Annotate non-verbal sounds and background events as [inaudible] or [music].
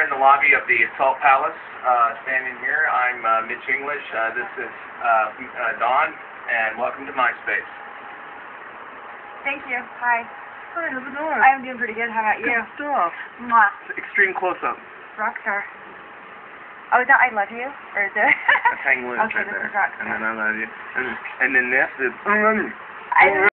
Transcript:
here in the lobby of the Salt Palace, uh, standing here. I'm uh, Mitch English. Uh, this is uh, uh, Dawn, and welcome to MySpace. Thank you. Hi. Hi, how's it going? I'm doing pretty good. How about you? Good stuff. Mwah. Extreme close-up. Rockstar. Oh, is that I love you? Or is it? That's Hang Loose [laughs] okay, right this there. is And then I love you. And, and then this is I love you. I